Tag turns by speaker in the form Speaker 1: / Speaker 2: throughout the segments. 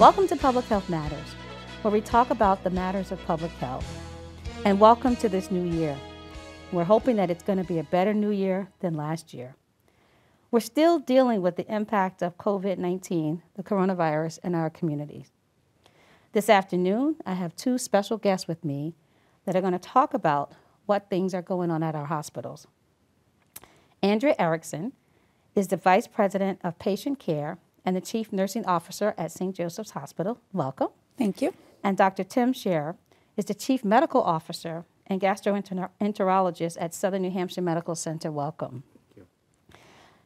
Speaker 1: Welcome to Public Health Matters, where we talk about the matters of public health. And welcome to this new year. We're hoping that it's going to be a better new year than last year. We're still dealing with the impact of COVID 19, the coronavirus, in our communities. This afternoon, I have two special guests with me that are going to talk about what things are going on at our hospitals. Andrea Erickson is the Vice President of Patient Care and the Chief Nursing Officer at St. Joseph's Hospital. Welcome.
Speaker 2: Thank you.
Speaker 1: And Dr. Tim Scherer is the Chief Medical Officer and Gastroenterologist at Southern New Hampshire Medical Center. Welcome. Thank you.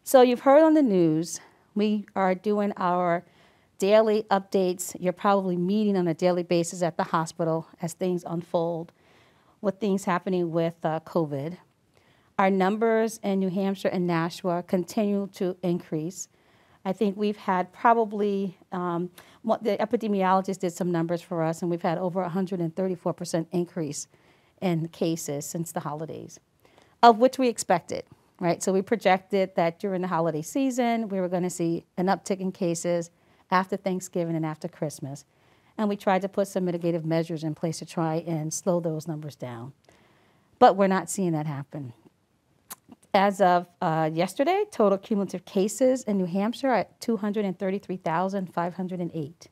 Speaker 1: So, you've heard on the news, we are doing our daily updates. You're probably meeting on a daily basis at the hospital as things unfold with things happening with uh, COVID. Our numbers in New Hampshire and Nashua continue to increase. I think we've had probably, um, the epidemiologist did some numbers for us, and we've had over 134% increase in cases since the holidays, of which we expected, right? So we projected that during the holiday season, we were going to see an uptick in cases after Thanksgiving and after Christmas. And we tried to put some mitigative measures in place to try and slow those numbers down. But we're not seeing that happen. As of uh, yesterday, total cumulative cases in New Hampshire are at 233,508.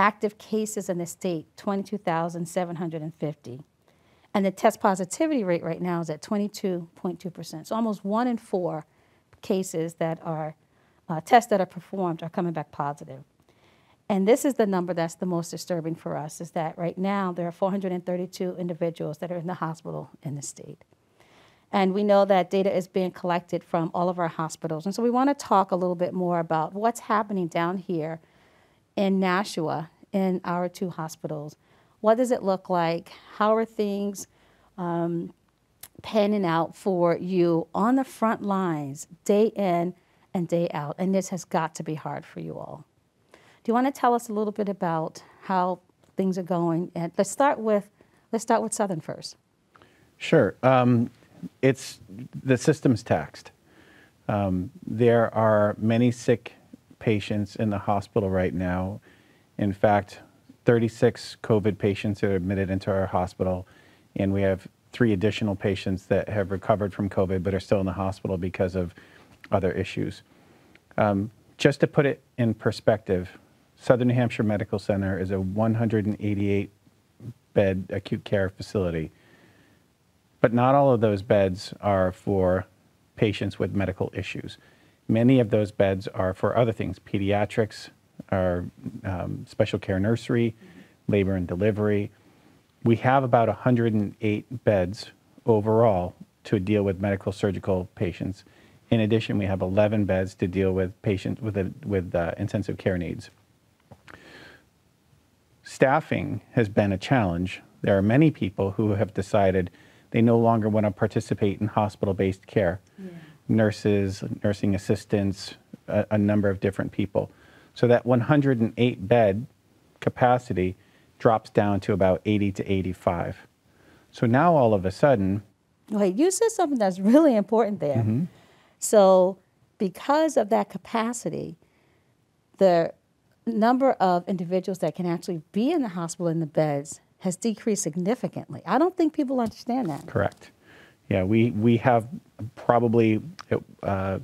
Speaker 1: Active cases in the state, 22,750. And the test positivity rate right now is at 22.2%. So almost one in four cases that are uh, tests that are performed are coming back positive. And this is the number that's the most disturbing for us is that right now there are 432 individuals that are in the hospital in the state. And we know that data is being collected from all of our hospitals. And so we want to talk a little bit more about what's happening down here in Nashua in our two hospitals. What does it look like? How are things um, panning out for you on the front lines, day in and day out? And this has got to be hard for you all. Do you want to tell us a little bit about how things are going? And let's start with let's start with Southern first.
Speaker 3: Sure. Um, it's the system's taxed. Um, there are many sick patients in the hospital right now. In fact, 36 COVID patients are admitted into our hospital, and we have three additional patients that have recovered from COVID but are still in the hospital because of other issues. Um, just to put it in perspective, Southern New Hampshire Medical Center is a 188 bed acute care facility. But not all of those beds are for patients with medical issues. Many of those beds are for other things pediatrics, our um, special care nursery, labor and delivery. We have about 108 beds overall to deal with medical surgical patients. In addition, we have 11 beds to deal with patients with, a, with uh, intensive care needs. Staffing has been a challenge. There are many people who have decided they no longer want to participate in hospital-based care. Yeah. Nurses, nursing assistants, a, a, number of different people. So that 108 bed capacity drops down to about 80 to 85. So now all of a sudden.
Speaker 1: Wait, you said something that's really important there. Mm-hmm. So because of that capacity, the number of individuals that can actually be in the hospital in the beds has decreased significantly. I don't think people understand that.
Speaker 3: Correct. Yeah, we, we have probably uh,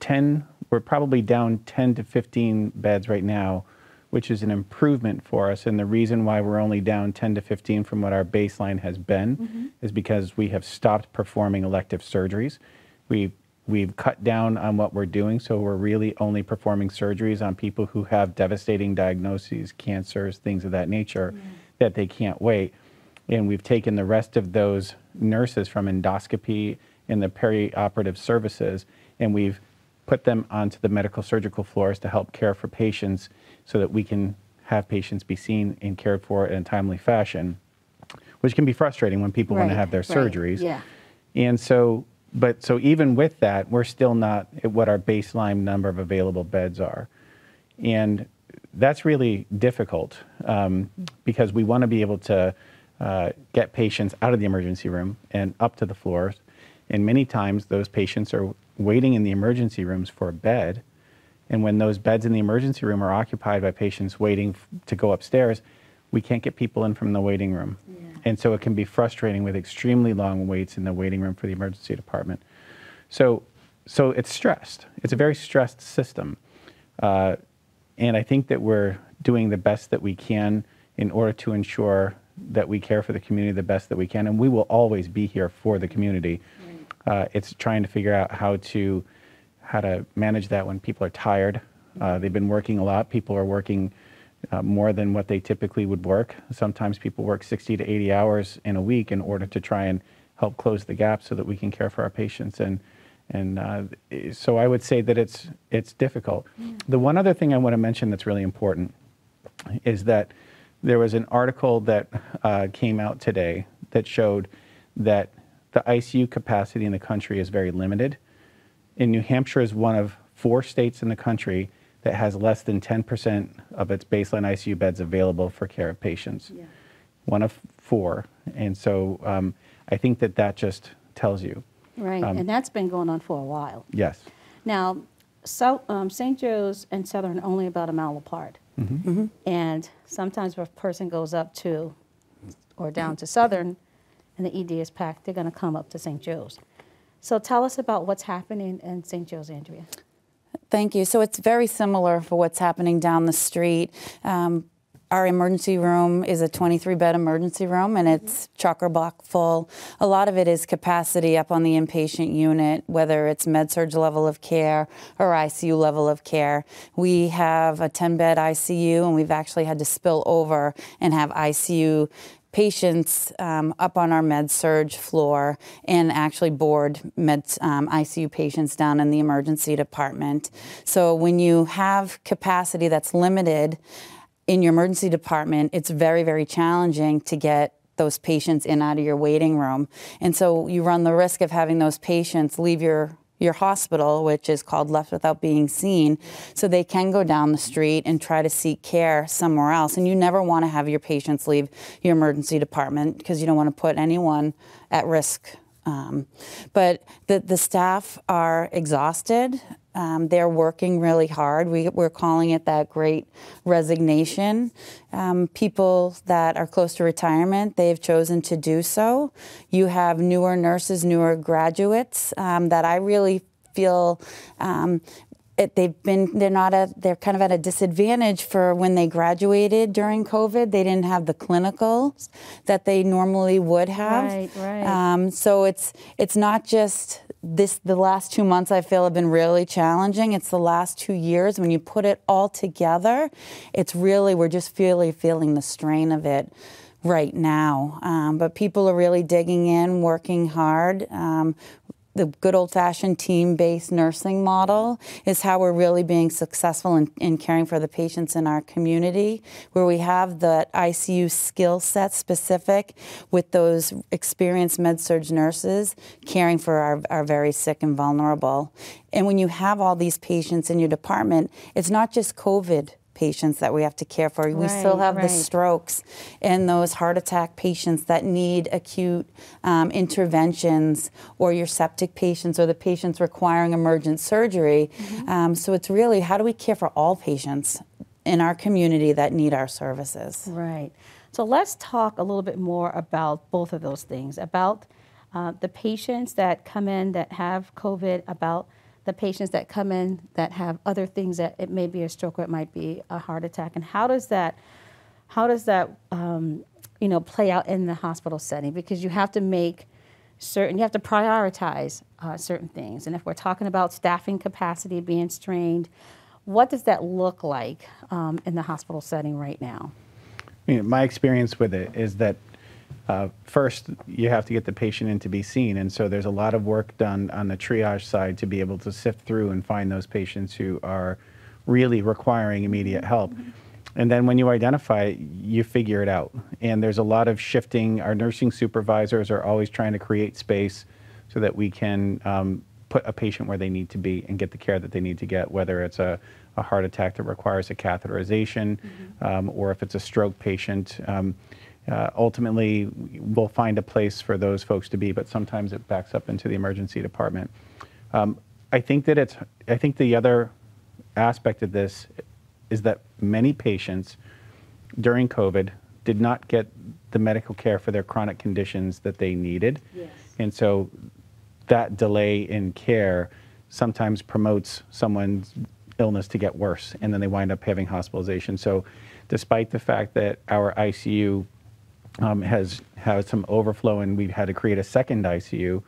Speaker 3: 10, we're probably down 10 to 15 beds right now, which is an improvement for us. And the reason why we're only down 10 to 15 from what our baseline has been mm-hmm. is because we have stopped performing elective surgeries. We've We've cut down on what we're doing, so we're really only performing surgeries on people who have devastating diagnoses, cancers, things of that nature, mm. that they can't wait. And we've taken the rest of those nurses from endoscopy and the perioperative services, and we've put them onto the medical surgical floors to help care for patients so that we can have patients be seen and cared for in a timely fashion, which can be frustrating when people right, want to have their right. surgeries.
Speaker 1: Yeah.
Speaker 3: And so but so even with that, we're still not at what our baseline number of available beds are. And that's really difficult um, because we want to be able to uh, get patients out of the emergency room and up to the floors. And many times those patients are waiting in the emergency rooms for a bed And when those beds in the emergency room are occupied by patients waiting to go upstairs, we can't get people in from the waiting room. And so it can be frustrating with extremely long waits in the waiting room for the emergency department. So, so it's stressed. It's a very stressed system. Uh, and I think that we're doing the best that we can in order to ensure that we care for the community the best that we can. And we will always be here for the community. Uh, it's trying to figure out how to how to manage that when people are tired. Uh, they've been working a lot. People are working uh, more than what they typically would work. Sometimes people work 60 to 80 hours in a week in order to try and help close the gap so that we can care for our patients. And and uh, so I would say that it's it's difficult. The one other thing I want to mention that's really important is that there was an article that uh, came out today that showed that the ICU capacity in the country is very limited. And New Hampshire is one of four states in the country that has less than 10% of its baseline ICU beds available for care of patients.
Speaker 1: Yeah.
Speaker 3: One of four. And so um, I think that that just tells you.
Speaker 1: Right,
Speaker 3: Um,
Speaker 1: and that's been going on for a while.
Speaker 3: Yes.
Speaker 1: Now, so, um, St. Joe's and Southern only about a mile apart. And sometimes if a person goes up to or down to Southern and the ED is packed, they're going to come up to St. Joe's. So tell us about what's happening in St. Joe's, Andrea.
Speaker 2: Thank you. So it's very similar for what's happening down the street. Um, our emergency room is a 23 bed emergency room and it's chocker block full. A lot of it is capacity up on the inpatient unit, whether it's med surg level of care or ICU level of care. We have a 10 bed ICU and we've actually had to spill over and have ICU patients um, up on our med surg floor and actually board med um, ICU patients down in the emergency department. So when you have capacity that's limited in your emergency department, it's very very challenging to get those patients in out of your waiting room. And so you run the risk of having those patients leave your your hospital, which is called Left Without Being Seen, so they can go down the street and try to seek care somewhere else. And you never want to have your patients leave your emergency department because you don't want to put anyone at risk. Um, but the, the staff are exhausted. Um, they're working really hard. We, we're calling it that great resignation. Um, people that are close to retirement, they've chosen to do so. You have newer nurses, newer graduates um, that I really feel um, it, they've been they're not at they're kind of at a disadvantage for when they graduated during COVID. They didn't have the clinicals that they normally would have.
Speaker 1: Right, right.
Speaker 2: Um, so it's it's not just this. The last two months I feel have been really challenging. It's the last two years when you put it all together. It's really we're just really feeling the strain of it right now. Um, but people are really digging in, working hard. Um, the good old fashioned team based nursing model is how we're really being successful in, in caring for the patients in our community, where we have the ICU skill set specific with those experienced med surg nurses caring for our, our very sick and vulnerable. And when you have all these patients in your department, it's not just COVID patients that we have to care for. we still have
Speaker 1: right.
Speaker 2: the strokes and those heart attack patients that need acute um, interventions, or your septic patients, or the patients requiring emergent surgery.
Speaker 1: Mm-hmm.
Speaker 2: Um, so it's really how do we care for all patients in our community that need our services?
Speaker 1: Right. So let's talk a little bit more about both of those things about uh, the patients that come in that have COVID, about the patients that come in that have other things that it may be a stroke or it might be a heart attack, and how does that, how does that, um, you know, play out in the hospital setting? Because you have to make certain, you have to prioritize uh, certain things, and if we're talking about staffing capacity being strained, what does that look like um, in the hospital setting right now?
Speaker 3: My experience with it is that uh, first you have to get the patient in to be seen, and so there's a lot of work done on the triage side to be able to sift through and find those patients who are really requiring immediate help. And then when you identify it, you figure it out. And there's a lot of shifting. Our nursing supervisors are always trying to create space so that we can um, put a patient where they need to be and get the care that they need to get, whether it's a, a heart attack that requires a catheterization um, or if it's a stroke patient. Um, uh, ultimately, we'll find a place for those folks to be, but sometimes it backs up into the emergency department. Um, I think that it's, I think the other aspect of this is that many patients during COVID did not get the medical care for their chronic conditions that they needed.
Speaker 1: Yes.
Speaker 3: And so that delay in care sometimes promotes someone's illness to get worse, and then they wind up having hospitalization. So, despite the fact that our ICU um, has had some overflow and we've had to create a second ICU,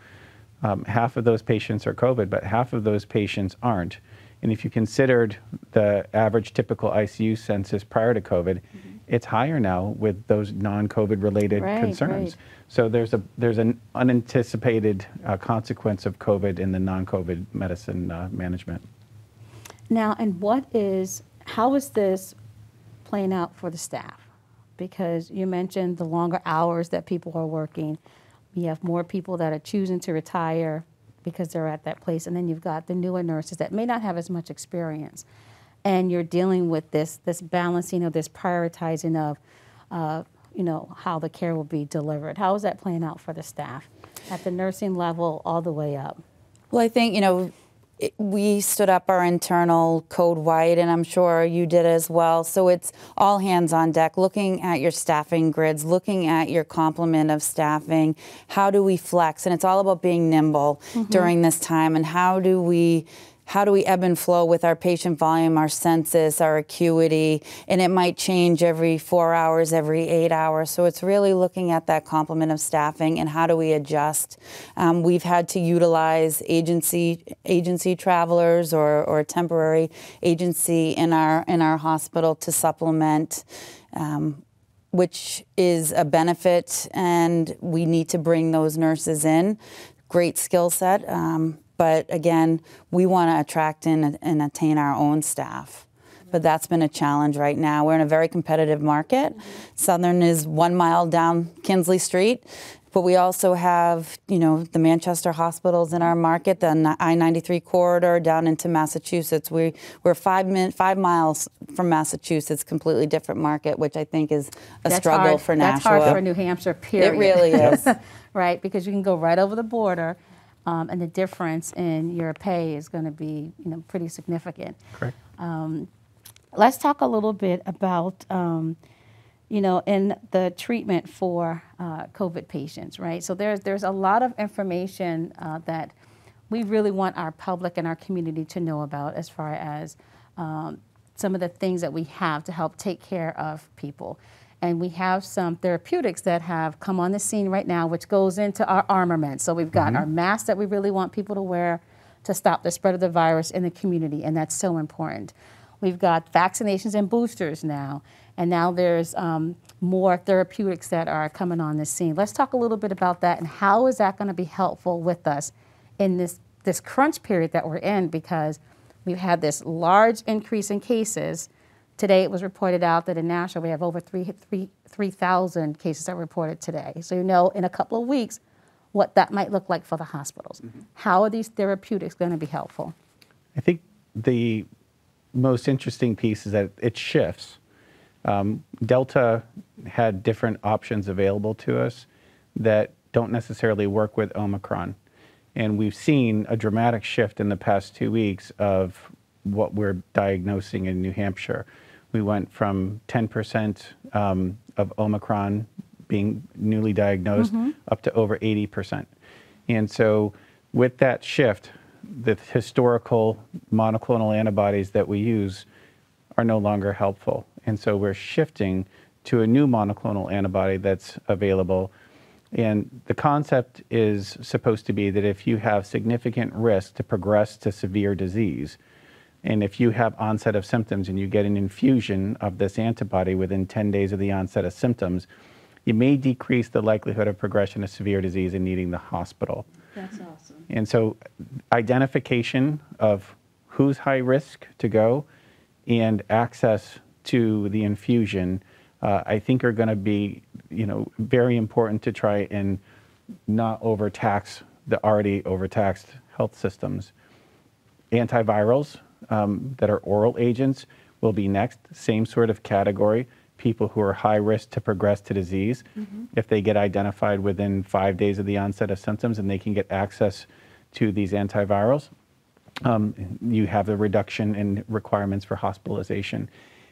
Speaker 3: um, half of those patients are COVID, but half of those patients aren't. And if you considered the average typical ICU census prior to COVID, it's higher now with those non-COVID related
Speaker 1: Right,
Speaker 3: concerns.
Speaker 1: right.
Speaker 3: So there's a there's an unanticipated uh, consequence of COVID in the non-COVID medicine uh, management.
Speaker 1: Now, and what is, how is this playing out for the staff? Because you mentioned the longer hours that people are working. We have more people that are choosing to retire because they're at that place. And then you've got the newer nurses that may not have as much experience. And you're dealing with this, this balancing of this prioritizing of, uh, you know, how the care will be delivered. How is that playing out for the staff at the nursing level all the way up?
Speaker 2: Well, I think, you know, it, we stood up our internal code white, and I'm sure you did as well. So it's all hands on deck, looking at your staffing grids, looking at your complement of staffing. How do we flex? And it's all about being nimble mm-hmm. during this time, and how do we how do we ebb and flow with our patient volume, our census, our acuity, and it might change every four hours, every eight hours. So it's really looking at that complement of staffing and how do we adjust. Um, we've had to utilize agency agency travelers or, or temporary agency in our in our hospital to supplement. Um, which is a benefit, and we need to bring those nurses in. Great skill set, um, but again, we want to attract and, and attain our own staff. But that's been a challenge right now. We're in a very competitive market. Southern is one mile down Kinsley Street, but we also have, you know, the Manchester hospitals in our market, the I-93 corridor down into Massachusetts. We, we're five, min, five miles from Massachusetts, completely different market, which I think is a
Speaker 1: That's
Speaker 2: struggle
Speaker 1: hard-
Speaker 2: for
Speaker 1: That's hard for New Hampshire, period.
Speaker 2: It really is.
Speaker 1: right? Because you can go right over the border, um, and the difference in your pay is going to be, you know, pretty significant.
Speaker 3: Correct.
Speaker 1: Let's talk a little bit about, um, you know, in the treatment for uh, COVID patients, right? So there's there's a lot of information uh, that we really want our public and our community to know about as far as um, some of the things that we have to help take care of people. And we have some therapeutics that have come on the scene right now, which goes into our armament. So we've got our masks that we really want people to wear to stop the spread of the virus in the community, and that's so important. We've got vaccinations and boosters now, and now there's um, more therapeutics that are coming on the scene. Let's talk a little bit about that and how is that going to be helpful with us in this this crunch period that we're in because we've had this large increase in cases. Today it was reported out that in Nashua we have over 3,000 3, 3,000 cases that were reported today. So you know in a couple of weeks what that might look like for the hospitals. How are these therapeutics going to be helpful?
Speaker 3: I think the most interesting piece is that it shifts. Um, Delta had different options available to us that don't necessarily work with Omicron. And we've seen a dramatic shift in the past two weeks of what we're diagnosing in New Hampshire. We went from 10% um, of Omicron being newly diagnosed up to over 80%. And so, with that shift, the historical monoclonal antibodies that we use are no longer helpful. And so, we're shifting to a new monoclonal antibody that's available. And the concept is supposed to be that if you have significant risk to progress to severe disease, and if you have onset of symptoms and you get an infusion of this antibody within 10 days of the onset of symptoms, you may decrease the likelihood of progression to severe disease and needing the hospital.
Speaker 1: That's awesome.
Speaker 3: And so, identification of who's high risk to go and access to the infusion, uh, I think are going to be, you know, very important to try and not overtax the already overtaxed health systems. Antivirals um, that are oral agents will be next, same sort of category. People who are high risk to progress to disease, if they get identified within five days of the onset of symptoms and they can get access to these antivirals. Um, you have the reduction in requirements for hospitalization.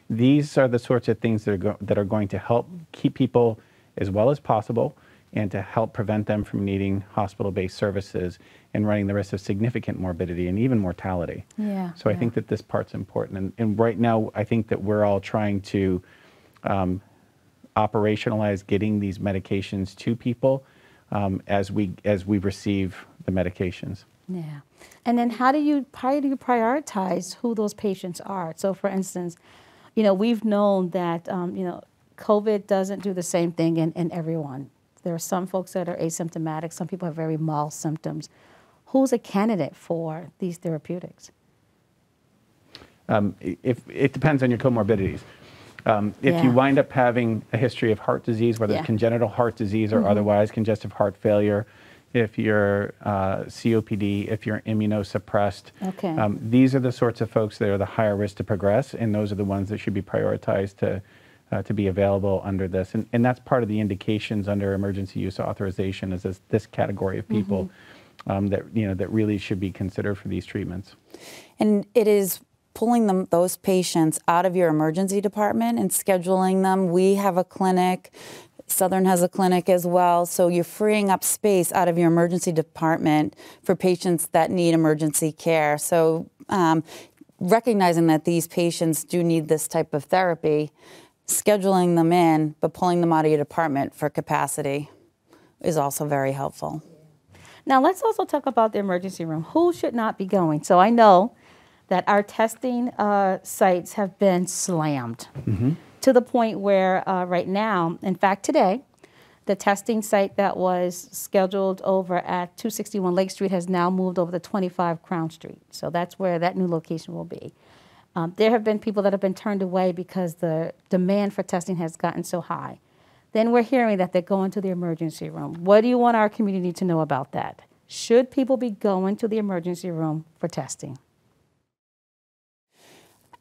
Speaker 3: These are the sorts of things that are, go- that are going to help keep people as well as possible and to help prevent them from needing hospital-based services and running the risk of significant morbidity and even mortality.
Speaker 1: Yeah,
Speaker 3: So I
Speaker 1: yeah.
Speaker 3: think that this part's important. And, and right now, I think that we're all trying to um, operationalize getting these medications to people um, as we as we receive the medications.
Speaker 1: Yeah. And then how do you how do you prioritize who those patients are? So for instance, you know, we've known that um, you know, COVID doesn't do the same thing in, in everyone. There are some folks that are asymptomatic, some people have very mild symptoms. Who's a candidate for these therapeutics?
Speaker 3: Um, if it depends on your comorbidities. Um, if you wind up having a history of heart disease, whether
Speaker 1: Yeah.
Speaker 3: It's congenital heart disease or otherwise congestive heart failure, if you're uh, COPD, if you're immunosuppressed,
Speaker 1: Okay.
Speaker 3: um, these are the sorts of folks that are the higher risk to progress, and those are the ones that should be prioritized to uh, to be available under this. And, and that's part of the indications under emergency use authorization is this, this category of people
Speaker 1: Mm-hmm.
Speaker 3: um, that you know that really should be considered for these treatments.
Speaker 2: And it is pulling them those patients out of your emergency department and scheduling them. We have a clinic. Southern has a clinic as well. So you're freeing up space out of your emergency department for patients that need emergency care. So um, recognizing that these patients do need this type of therapy, scheduling them in, but pulling them out of your department for capacity is also very helpful.
Speaker 1: Now, let's also talk about the emergency room. Who should not be going? So, I know that our testing uh, sites have been slammed to the point where, uh, right now, in fact, today, the testing site that was scheduled over at 261 Lake Street has now moved over to 25 Crown Street. So, that's where that new location will be. Um, there have been people that have been turned away because the demand for testing has gotten so high. Then we're hearing that they're going to the emergency room. What do you want our community to know about that? Should people be going to the emergency room for testing?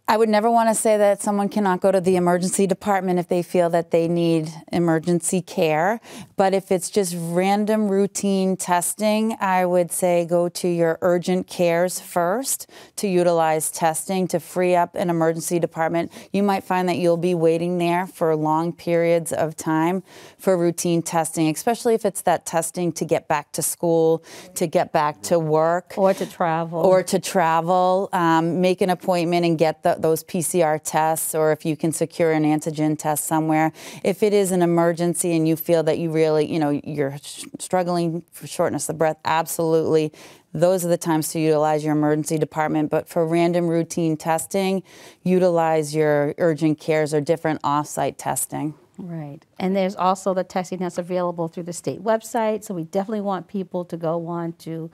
Speaker 2: I would never want to say that someone cannot go to the emergency department if they feel that they need emergency care. But if it's just random routine testing, I would say go to your urgent cares first to utilize testing to free up an emergency department. You might find that you'll be waiting there for long periods of time for routine testing, especially if it's that testing to get back to school, to get back to work
Speaker 1: Or to travel?
Speaker 2: or to travel, um, make an appointment and get the, those PCR tests, or if you can secure an antigen test somewhere. If it is an emergency and you feel that you really, you know, you're struggling for shortness of breath, absolutely. Those are the times to utilize your emergency department. But for random routine testing, utilize your urgent cares or different off-site testing.
Speaker 1: Right. And there's also the testing that's available through the state website. So we definitely want people to go on to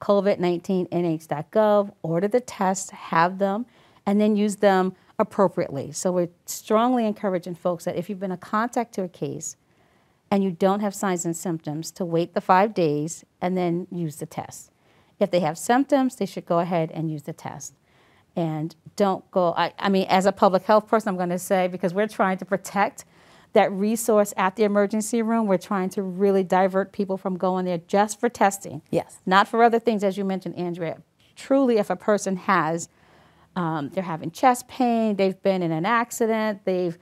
Speaker 1: COVID19nh.gov, order the tests, have them, and then use them appropriately. So we're strongly encouraging folks that if you've been a contact to a case and you don't have signs and symptoms, to wait the five days and then use the test. If they have symptoms, they should go ahead and use the test and don't go. I, I mean, as a public health person, I'm going to say because we're trying to protect that resource at the emergency room, we're trying to really divert people from going there just for testing.
Speaker 2: Yes.
Speaker 1: Not for other things, as you mentioned, Andrea. Truly, if a person has, um, they're having chest pain, they've been in an accident, they've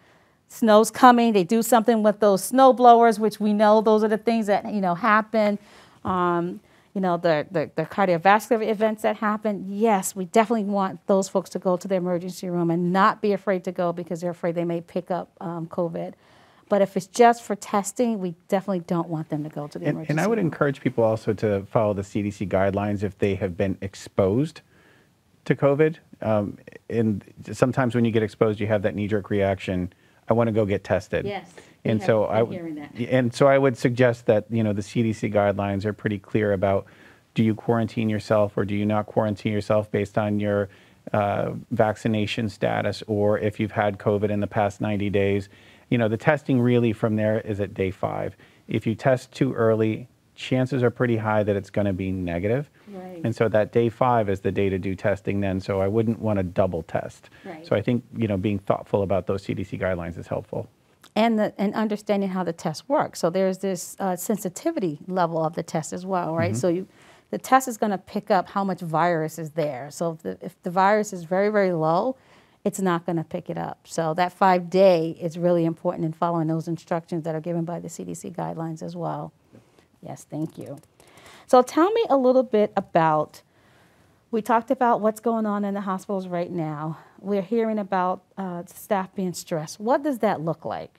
Speaker 1: snow's coming, they do something with those snow blowers, which we know those are the things that you know happen. Um, you know the, the the cardiovascular events that happen. Yes, we definitely want those folks to go to the emergency room and not be afraid to go because they're afraid they may pick up um, COVID. But if it's just for testing, we definitely don't want them to go to the
Speaker 3: And,
Speaker 1: emergency
Speaker 3: and I would
Speaker 1: room.
Speaker 3: encourage people also to follow the CDC guidelines if they have been exposed to COVID. Um, and sometimes when you get exposed, you have that knee-jerk reaction. I want to go get tested.
Speaker 1: Yes,
Speaker 3: And
Speaker 1: have
Speaker 3: so I would, and so I would suggest that you know the CDC guidelines are pretty clear about do you quarantine yourself or do you not quarantine yourself based on your uh, vaccination status or if you've had COVID in the past 90 days. You know the testing really from there is at day five. If you test too early, chances are pretty high that it's going to be negative.
Speaker 1: Right.
Speaker 3: And so that day five is the day to do testing then. So I wouldn't want to double test.
Speaker 1: Right.
Speaker 3: So I think you know being thoughtful about those CDC guidelines is helpful.
Speaker 1: and the, and understanding how the test works. So there's this uh, sensitivity level of the test as well, right? So you the test is going to pick up how much virus is there. So if the, if the virus is very, very low, it's not going to pick it up. So that five day is really important in following those instructions that are given by the CDC guidelines as well. Yes, thank you. So tell me a little bit about, we talked about what's going on in the hospitals right now. We're hearing about uh, staff being stressed. What does that look like?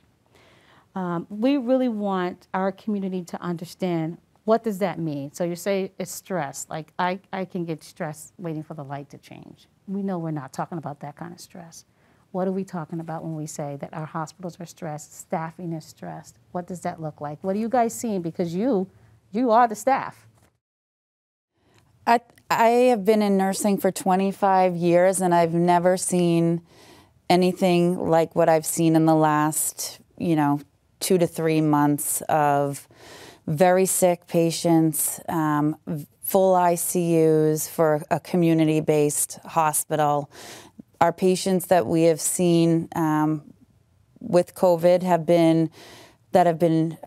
Speaker 1: Um, we really want our community to understand what does that mean? So you say it's stress. Like I, I can get stressed waiting for the light to change. We know we're not talking about that kind of stress. What are we talking about when we say that our hospitals are stressed, staffing is stressed? What does that look like? What are you guys seeing? Because you, you are the staff.
Speaker 2: I, I have been in nursing for 25 years and I've never seen anything like what I've seen in the last, you know, two to three months of very sick patients, um, full ICUs for a community based hospital. Our patients that we have seen um, with COVID have been that have been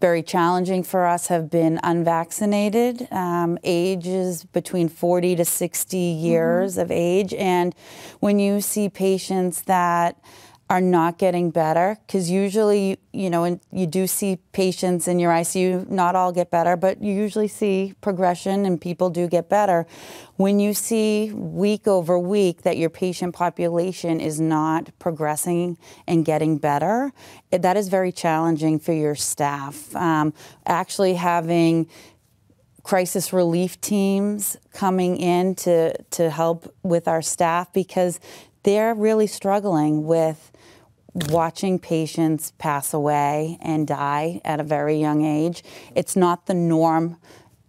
Speaker 2: very challenging for us have been unvaccinated, um, ages between 40 to 60 years mm-hmm. of age. And when you see patients that are not getting better because usually you know and you do see patients in your ICU not all get better but you usually see progression and people do get better. When you see week over week that your patient population is not progressing and getting better that is very challenging for your staff. Um, actually having crisis relief teams coming in to to help with our staff because they're really struggling with watching patients pass away and die at a very young age. It's not the norm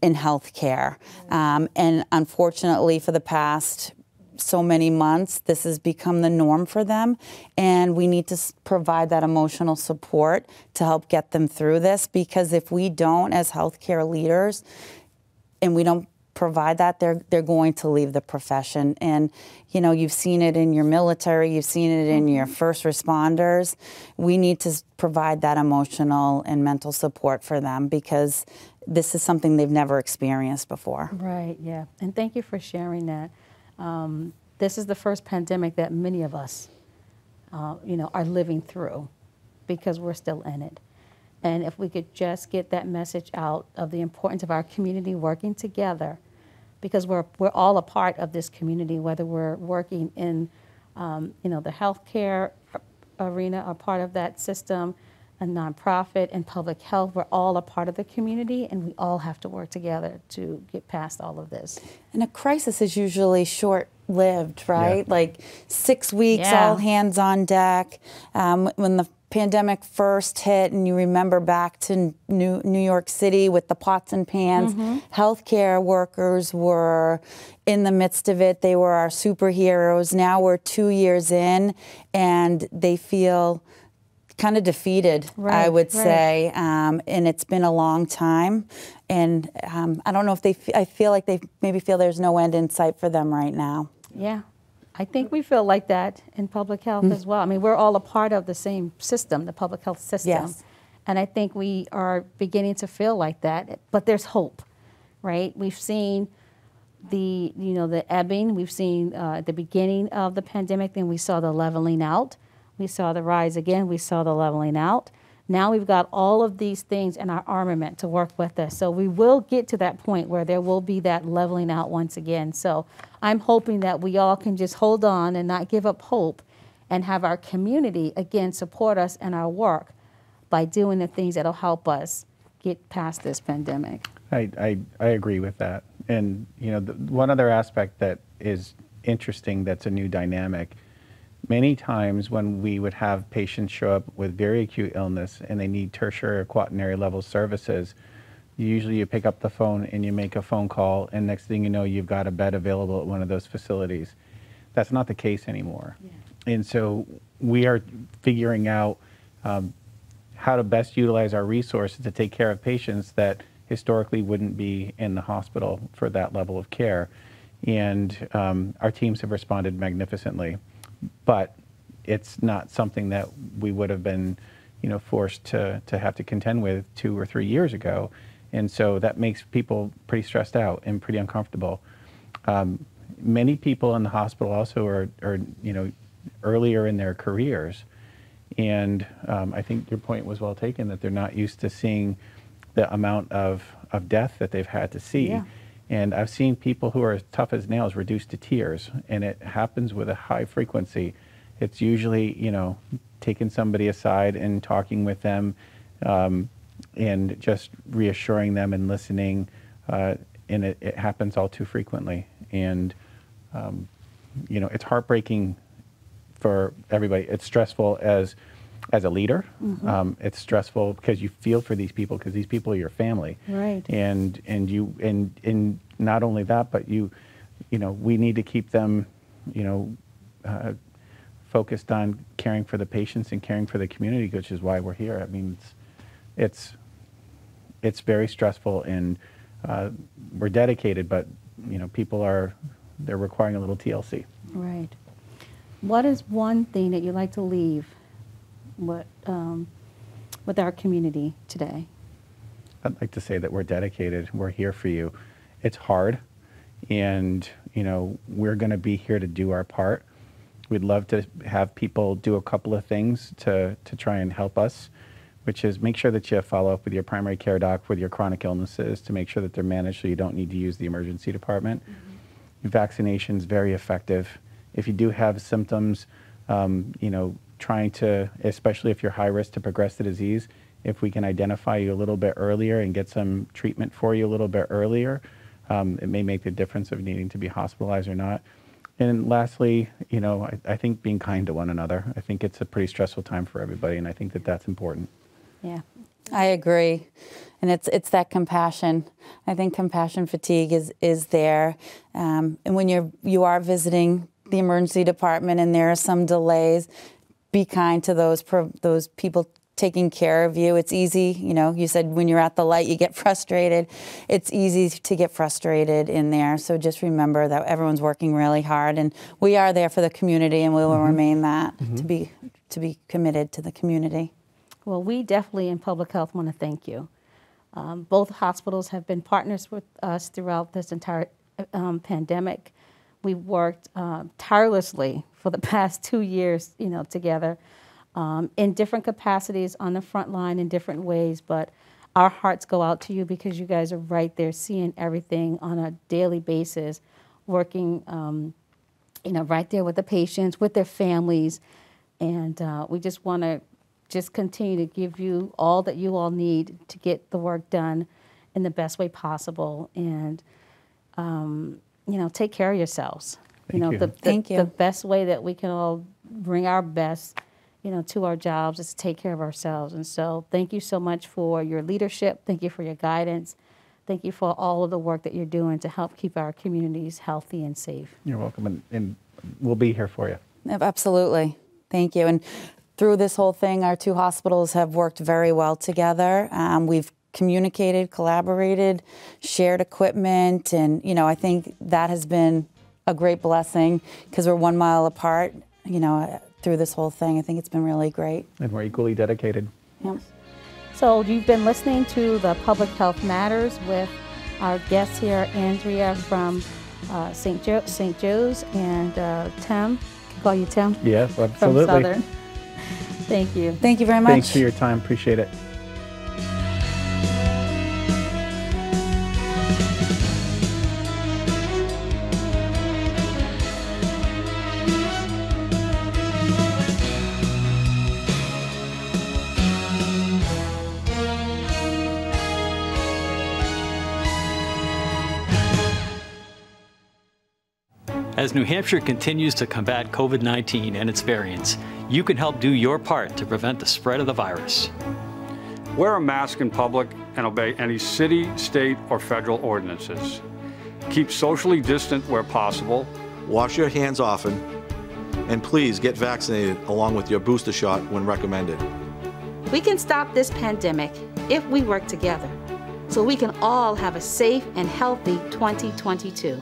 Speaker 2: in healthcare. Um, and unfortunately, for the past so many months, this has become the norm for them. And we need to provide that emotional support to help get them through this because if we don't, as healthcare leaders, and we don't provide that, they're they're going to leave the profession. And you know, you've seen it in your military, you've seen it in your mm-hmm. first responders. We need to provide that emotional and mental support for them because this is something they've never experienced before.
Speaker 1: Right. Yeah. And thank you for sharing that. Um, this is the first pandemic that many of us, uh, you know, are living through because we're still in it. And if we could just get that message out of the importance of our community working together, because we're, we're all a part of this community, whether we're working in um, you know, the healthcare arena or part of that system, a nonprofit, and public health. We're all a part of the community, and we all have to work together to get past all of this.
Speaker 2: And a crisis is usually short lived, right? Yeah. Like six weeks,
Speaker 1: yeah.
Speaker 2: all hands on deck. Um, when the pandemic first hit and you remember back to New, New York City with the pots and pans, mm-hmm. healthcare workers were in the midst of it. They were our superheroes. Now we're two years in and they feel kind of defeated, right, I would right. say. Um, and it's been a long time. And um, I don't know if they, f- I feel like they maybe feel there's no end in sight for them right now.
Speaker 1: Yeah, I think we feel like that in public health mm-hmm. as well. I mean, we're all a part of the same system, the public health system.
Speaker 2: Yes.
Speaker 1: And I think we are beginning to feel like that, but there's hope, right? We've seen the, you know, the ebbing. We've seen uh, the beginning of the pandemic, then we saw the leveling out. We saw the rise again, we saw the leveling out. Now we've got all of these things in our armament to work with us. So we will get to that point where there will be that leveling out once again. So I'm hoping that we all can just hold on and not give up hope and have our community again support us in our work by doing the things that'll help us get past this pandemic.
Speaker 3: I, I, I agree with that. And you know, the, one other aspect that is interesting that's a new dynamic many times when we would have patients show up with very acute illness and they need tertiary or quaternary level services, usually you pick up the phone and you make a phone call, and next thing you know, you've got a bed available at one of those facilities. That's not the case anymore. Yeah. And so we are figuring out um, how to best utilize our resources to take care of patients that historically wouldn't be in the hospital for that level of care. And um, our teams have responded magnificently but it's not something that we would have been, you know, forced to, to have to contend with two or three years ago. And so that makes people pretty stressed out and pretty uncomfortable. Um, many people in the hospital also are, are, you know, earlier in their careers. And um, I think your point was well taken that they're not used to seeing the amount of, of death that they've had to see.
Speaker 1: Yeah.
Speaker 3: And I've seen people who are as tough as nails reduced to tears, and it happens with a high frequency. It's usually, you know, taking somebody aside and talking with them um, and just reassuring them and listening. Uh, and it, it happens all too frequently. And, um, you know, it's heartbreaking for everybody. It's stressful as as a leader. Um, it's stressful because you feel for these people because these people are your family.
Speaker 1: Right.
Speaker 3: And and you and and not only that, but you, you know, we need to keep them, you know, uh, focused on caring for the patients and caring for the community, which is why we're here. I mean, it's it's it's very stressful and uh, we're dedicated, but you know, people are they're requiring a little TLC.
Speaker 1: Right. What is one thing that you'd like to leave what, um, with our community today?
Speaker 3: I'd like to say that we're dedicated. We're here for you. It's hard, and you know we're going to be here to do our part. We'd love to have people do a couple of things to to try and help us, which is make sure that you follow up with your primary care doc with your chronic illnesses to make sure that they're managed so you don't need to use the emergency department. Vaccination is very effective. If you do have symptoms, um, you know, trying to, especially if you're high risk to progress the disease, if we can identify you a little bit earlier and get some treatment for you a little bit earlier, um, it may make the difference of needing to be hospitalized or not. And lastly, you know, I, I think being kind to one another. I think it's a pretty stressful time for everybody, and I think that that's important.
Speaker 1: Yeah.
Speaker 2: I agree. And it's it's that compassion. I think compassion fatigue is is there. Um, and when you're you are visiting the emergency department and there are some delays, be kind to those those people taking care of you. It's easy, you know, you said when you're at the light you get frustrated. It's easy to get frustrated in there. So just remember that everyone's working really hard and we are there for the community and we will remain that to be to be committed to the community.
Speaker 1: Well, we definitely in public health want to thank you. Um, both hospitals have been partners with us throughout this entire um, pandemic. We worked um, tirelessly for the past two years, you know, together um, in different capacities on the front line in different ways. But our hearts go out to you because you guys are right there, seeing everything on a daily basis, working, um, you know, right there with the patients, with their families, and uh, we just want to just continue to give you all that you all need to get the work done in the best way possible and um, you know take care of yourselves you know
Speaker 3: you.
Speaker 1: The, the,
Speaker 2: Thank you.
Speaker 1: the best way that we can all bring our best you know to our jobs is to take care of ourselves and so thank you so much for your leadership thank you for your guidance thank you for all of the work that you're doing to help keep our communities healthy and safe
Speaker 3: You're welcome, and, and we'll be here for you.
Speaker 2: Absolutely. Thank you. And through this whole thing, our two hospitals have worked very well together. Um, we've communicated, collaborated, shared equipment, and you know, I think that has been a great blessing because we're one mile apart. You know, through this whole thing, I think it's been really great.
Speaker 3: And we're equally dedicated.
Speaker 2: Yep.
Speaker 1: So you've been listening to the Public Health Matters with our guest here, Andrea from uh, St. Jo- St. Joe's, and uh, Tim. Can I call you Tim
Speaker 3: Yes,
Speaker 1: from. Southern. Thank you.
Speaker 2: Thank you very much.
Speaker 3: Thanks for your time. Appreciate it.
Speaker 4: As New Hampshire continues to combat COVID 19 and its variants, you can help do your part to prevent the spread of the virus.
Speaker 5: Wear a mask in public and obey any city, state, or federal ordinances. Keep socially distant where possible.
Speaker 6: Wash your hands often, and please get vaccinated along with your booster shot when recommended.
Speaker 1: We can stop this pandemic if we work together, so we can all have a safe and healthy 2022.